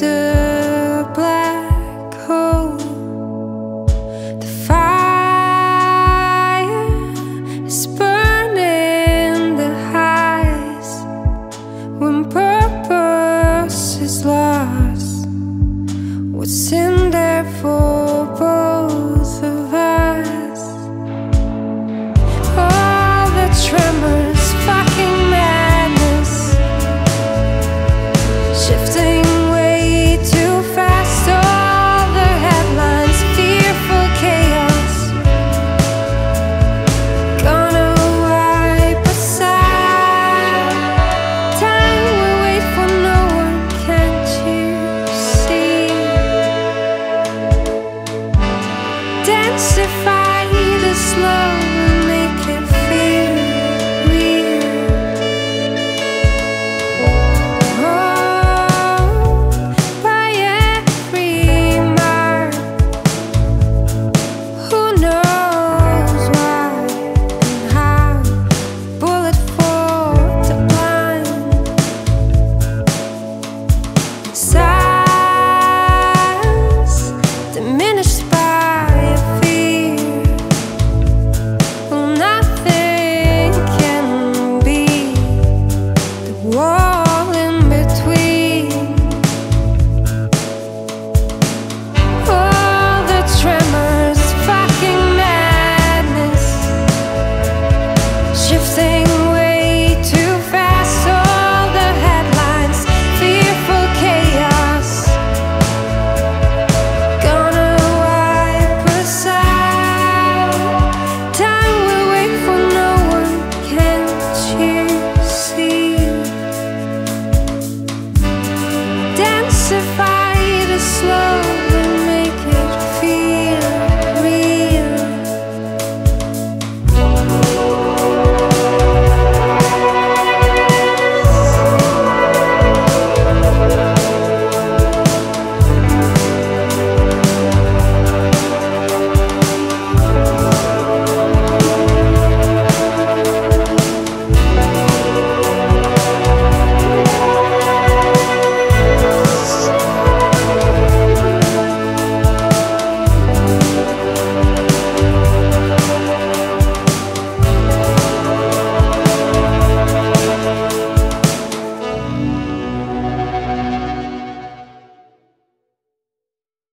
de